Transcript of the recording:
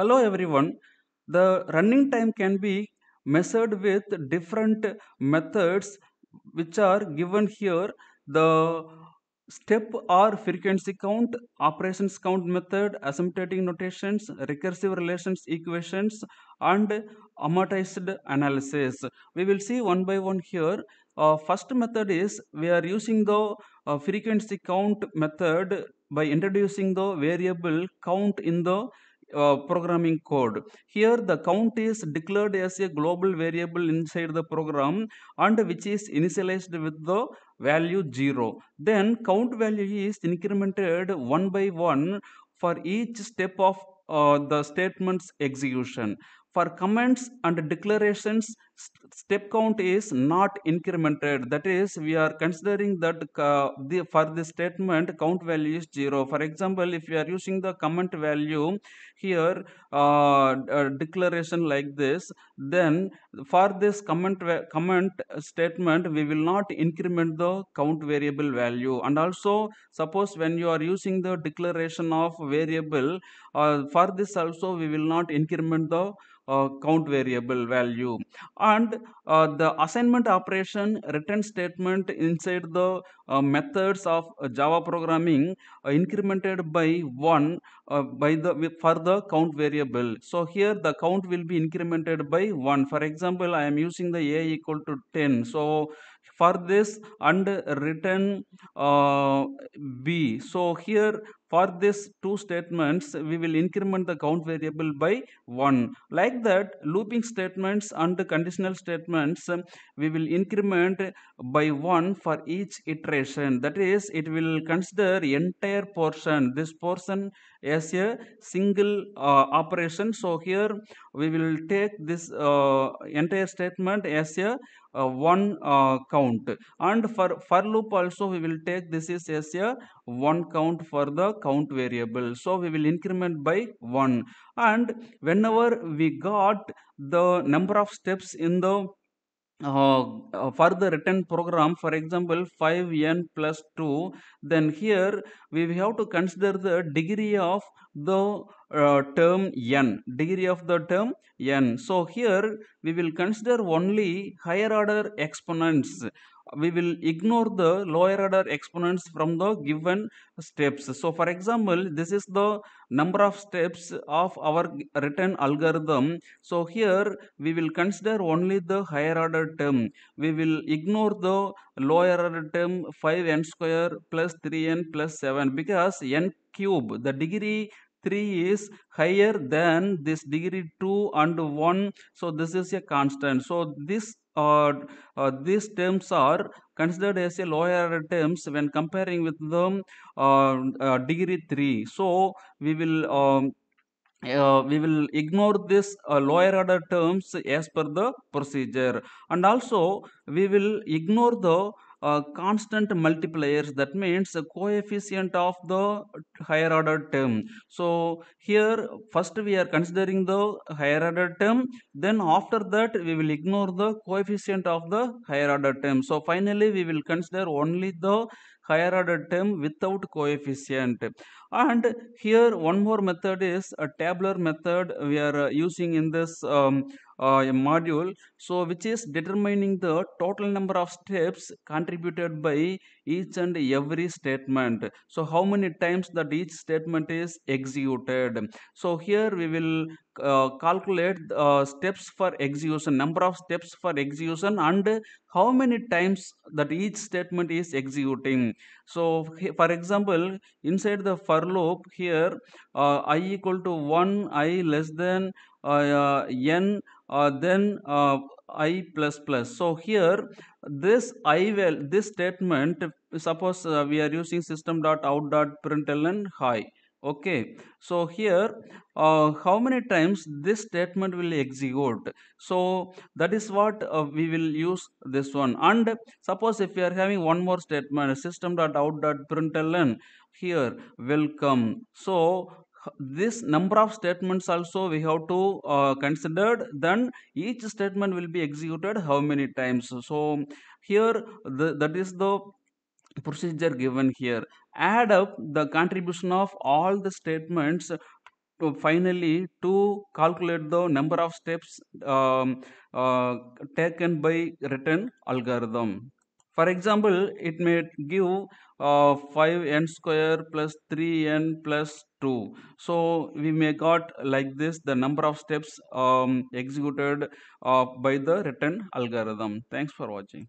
Hello everyone. The running time can be measured with different methods which are given here. The step or frequency count, operations count method, asymptotic notations, recursive relations equations and amortized analysis. We will see one by one here. Uh, first method is we are using the uh, frequency count method by introducing the variable count in the uh, programming code. Here the count is declared as a global variable inside the program and which is initialized with the value 0. Then count value is incremented one by one for each step of uh, the statement's execution. For comments and declarations, step count is not incremented. That is, we are considering that uh, the, for the statement count value is 0. For example, if we are using the comment value here, uh, uh, declaration like this, then for this comment comment statement we will not increment the count variable value and also suppose when you are using the declaration of variable uh, for this also we will not increment the uh, count variable value and uh, the assignment operation return statement inside the uh, methods of uh, java programming uh, incremented by 1 uh, by the for the count variable. So here the count will be incremented by 1 for example i am using the a equal to 10 so for this and return b. So here for this two statements we will increment the count variable by 1 like that looping statements and the conditional statements we will increment by 1 for each iteration. That is it will consider entire portion. This portion as a single uh, operation. So here we will take this uh, entire statement as a uh, one uh, count. And for for loop also we will take this is as a one count for the count variable. So we will increment by 1 and whenever we got the number of steps in the uh, uh, for the written program for example 5n plus 2 then here we have to consider the degree of the uh, term n degree of the term n. So here we will consider only higher order exponents we will ignore the lower order exponents from the given steps. So for example this is the number of steps of our written algorithm. So here we will consider only the higher order term. We will ignore the lower order term 5n square plus 3n plus 7 because n cube the degree 3 is higher than this degree 2 and 1 so this is a constant. So this uh, uh, these terms are considered as a lower order terms when comparing with the uh, uh, degree 3 so we will um, uh, we will ignore this uh, lower order terms as per the procedure. And also we will ignore the uh, constant multipliers that means the coefficient of the higher order term. So here first we are considering the higher order term then after that we will ignore the coefficient of the higher order term. So finally we will consider only the higher order term without coefficient. And here one more method is a tabular method we are using in this um, uh, module so which is determining the total number of steps contributed by each and every statement. So how many times that each statement is executed? So here we will uh, calculate uh, steps for execution number of steps for execution and how many times that each statement is executing. So for example inside the for loop here uh, i equal to 1 i less than n uh, then uh, i plus plus. So here this i will this statement suppose uh, we are using system dot out dot println hi okay. So here uh, how many times this statement will execute? So that is what uh, we will use this one. And suppose if we are having one more statement system dot out dot println here welcome. So this number of statements also we have to uh, considered then each statement will be executed how many times so here the, that is the procedure given here add up the contribution of all the statements to finally to calculate the number of steps um, uh, taken by written algorithm. For example, it may give uh, 5n square plus 3n plus 2. So we may got like this the number of steps um, executed uh, by the written algorithm. Thanks for watching.